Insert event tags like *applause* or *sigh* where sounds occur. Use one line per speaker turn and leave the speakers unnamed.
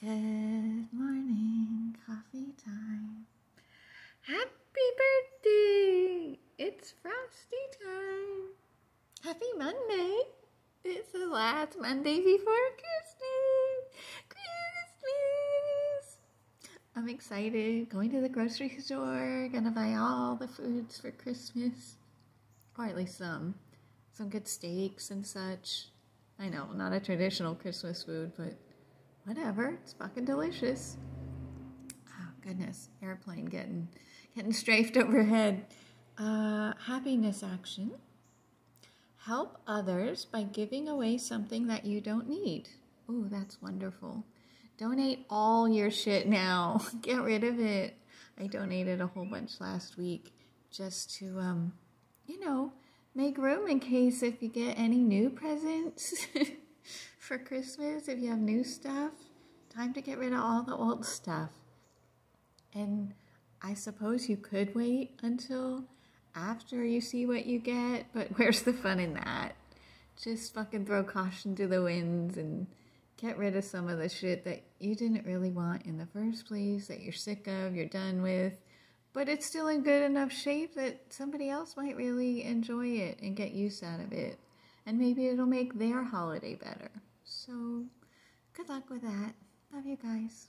Good morning, coffee time. Happy birthday! It's frosty time. Happy Monday. It's the last Monday before Christmas. Christmas! I'm excited. Going to the grocery store. Gonna buy all the foods for Christmas. Or at least some. Some good steaks and such. I know, not a traditional Christmas food, but whatever. It's fucking delicious. Oh goodness, airplane getting getting strafed overhead. Uh, happiness action. Help others by giving away something that you don't need. Oh, that's wonderful. Donate all your shit now. *laughs* Get rid of it. I donated a whole bunch last week just to, um, you know, make room in case if you get any new presents. *laughs* for Christmas if you have new stuff. Time to get rid of all the old stuff. And I suppose you could wait until after you see what you get, but *laughs* where's the fun in that? Just fucking throw caution to the winds and get rid of some of the shit that you didn't really want in the first place, that you're sick of, you're done with, but it's still in good enough shape that somebody else might really enjoy it and get use out of it. And maybe it'll make their holiday better. So, good luck with that. Love you guys.